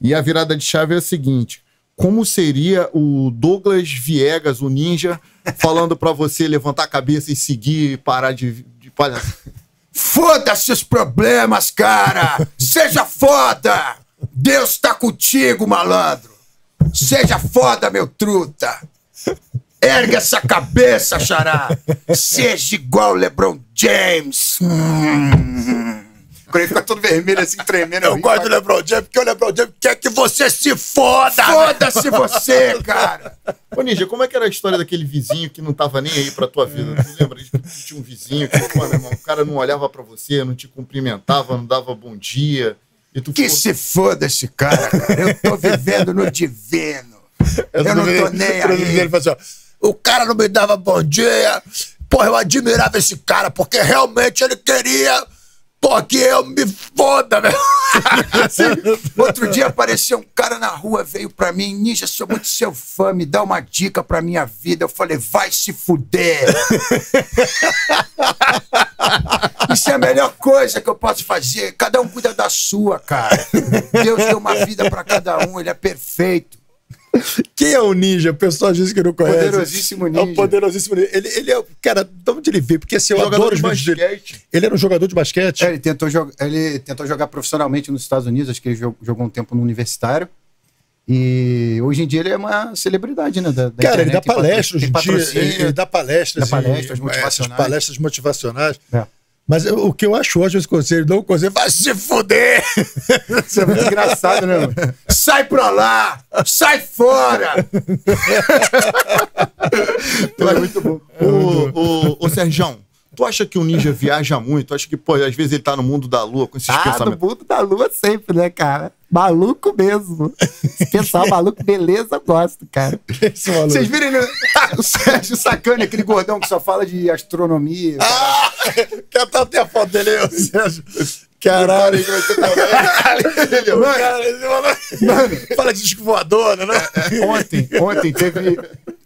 E a virada de chave é a seguinte: como seria o Douglas Viegas, o ninja, falando pra você levantar a cabeça e seguir e parar de, de? Foda-se os problemas, cara! Seja foda! Deus tá contigo, malandro! Seja foda, meu truta! Ergue essa cabeça, xará! Seja igual LeBron James! Hum. Quando ele fica todo vermelho assim, tremendo. Eu gosto do LeBron James porque o LeBron James quer que você se foda! Foda-se você, cara! Ô, Ninja, como é que era a história daquele vizinho que não tava nem aí pra tua vida? Tu lembra? Que tinha um vizinho que, pô, meu irmão, o cara não olhava pra você, não te cumprimentava, não dava bom dia. E tu Que ficou- se foda esse cara, cara. Eu tô vivendo no divino. Eu não tô nem Ele aí. fala assim, ó, o cara não me dava bom dia. Porra, eu admirava esse cara, porque realmente ele queria. Pô, que eu me foda, velho. Outro dia apareceu um cara na rua, veio pra mim, Ninja, sou muito seu fã, me dá uma dica pra minha vida. Eu falei, vai se fuder. Isso é a melhor coisa que eu posso fazer. Cada um cuida da sua, cara. Deus deu uma vida pra cada um, ele é perfeito. Quem é o ninja? O pessoal diz que não conhece. Poderosíssimo É ninja. o poderosíssimo ninja. Ele, ele é. Cara, de onde ele veio? Porque assim, eu Jogador adoro de vídeos dele. basquete. Ele era um jogador de basquete. É, ele, tentou jogar, ele tentou jogar profissionalmente nos Estados Unidos, acho que ele jo- jogou um tempo no universitário. E hoje em dia ele é uma celebridade, né? Da, da Cara, ele dá palestras hoje em dia. Ele, ele dá palestras. Dá palestras e- essas motivacionais. palestras motivacionais. É. Mas eu- o que eu acho ótimo esse conselho, não o conselho, vai se fuder! Isso é muito engraçado, né? mano? Sai pra lá! Sai fora! É muito bom. Ô, ô, ô, Serjão, tu acha que o ninja viaja muito? Tu acha que, pô, às vezes ele tá no mundo da lua com esses Ah, no pensamentos? mundo da lua sempre, né, cara? Maluco mesmo. Esse pessoal maluco, beleza, eu gosto, cara. Esse maluco. Vocês viram ele- o Sérgio Sacani, aquele gordão que só fala de astronomia. Ah! Quer tá até a foto dele aí, ô Sérgio. Caralho. Mano, maluco- Fala de disco voador, né? ontem, ontem teve.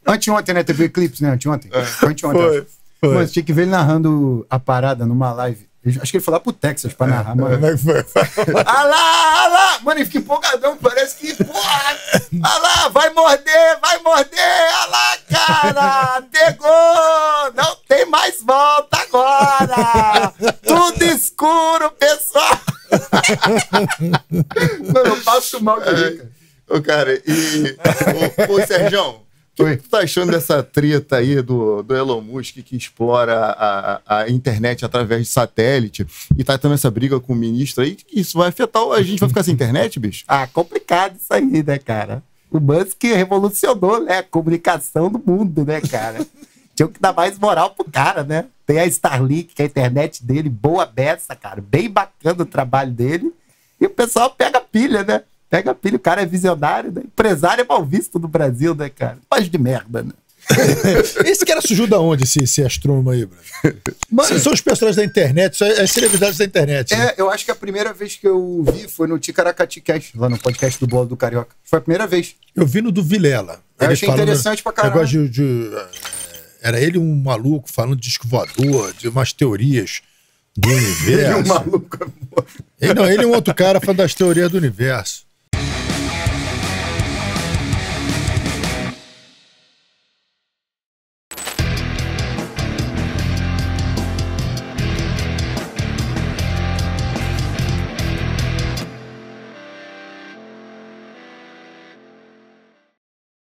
Anteontem, né? Teve o eclipse, né? Anteontem. Foi anteontem. Foi, foi. Mano, tinha que ver ele narrando a parada numa live. Acho que ele foi lá pro Texas pra narrar, mano. Como é! Mano, ele fica empolgadão, parece que, porra! Ah lá, vai morder, vai morder! Ah lá, cara! Pegou! Não tem mais volta agora! Tudo escuro, pessoal! Mano, eu passo mal de rir, cara. Ô, cara, e. Ô, ô Serjão, o que tu tá achando dessa treta aí do, do Elon Musk que explora a, a, a internet através de satélite e tá tendo essa briga com o ministro aí? que Isso vai afetar. A gente vai ficar sem internet, bicho? Ah, complicado isso aí, né, cara? O Musk revolucionou, né, a comunicação do mundo, né, cara? Tinha que dar mais moral pro cara, né? Tem a Starlink, que é a internet dele, boa beça, cara. Bem bacana o trabalho dele. E o pessoal pega pilha, né? Pega pilha, o cara é visionário, né? Empresário é mal visto no Brasil, né, cara? Faz de merda, né? Esse cara surgiu da onde, esse, esse astrônomo aí, Bruno? Mano, são os personagens da internet, são as celebridades da internet. né? É, eu acho que a primeira vez que eu vi foi no Ticaracati Cast, lá no podcast do Bolo do Carioca. Foi a primeira vez. Eu vi no do Vilela. Eu Ele achei interessante pra caralho. Negócio de, de, eh, era ele um maluco falando de disco voador, de umas teorias do Ele universo. é um maluco. Ele, não, ele é um outro cara falando das teorias do universo.